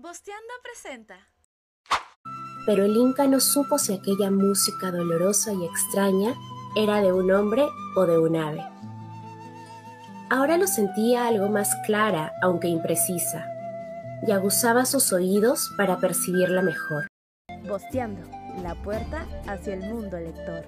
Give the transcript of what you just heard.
Bosteando presenta. Pero el Inca no supo si aquella música dolorosa y extraña era de un hombre o de un ave. Ahora lo sentía algo más clara, aunque imprecisa, y aguzaba sus oídos para percibirla mejor. Bosteando, la puerta hacia el mundo lector.